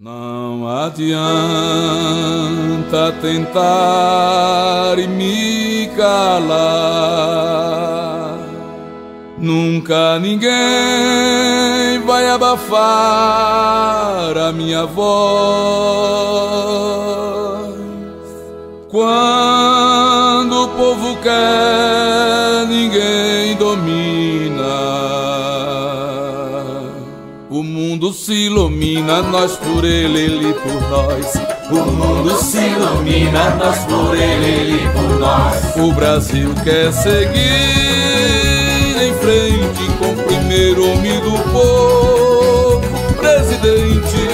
Não adianta tentar me calar. Nunca ninguém vai abafar a minha voz. Quando o povo quer, O mundo se ilumina, nós por ele, ele por nós. O mundo se ilumina, nós por ele, ele por nós. O Brasil quer seguir em frente com o primeiro homem do povo, presidente.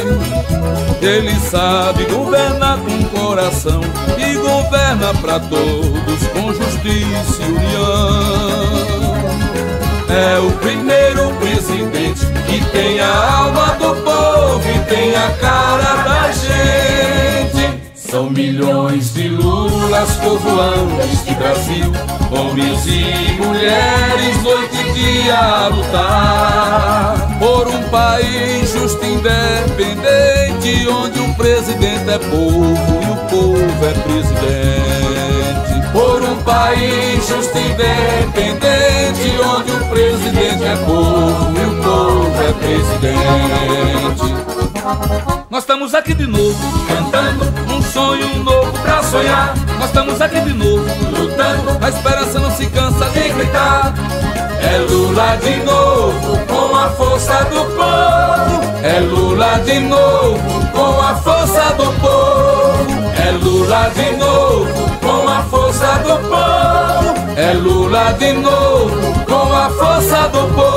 Ele sabe governar com coração e governa para todos com justiça e união. É o primeiro presidente que tem a alma do povo e tem a cara da gente. São milhões de lulas povoando este Brasil, homens e mulheres, noite e dia a lutar. Por um país justo e independente, onde o presidente é povo e o povo é presidente. Por um país justo e independente, onde o presidente é povo Nós estamos aqui de novo, cantando um sonho novo pra sonhar. Nós estamos aqui de novo, lutando. A esperança não se cansa de gritar. É Lula de novo, com a força do povo. É Lula de novo, com a força do povo. É Lula de novo, com a força do povo. É Lula de novo, com a força do povo.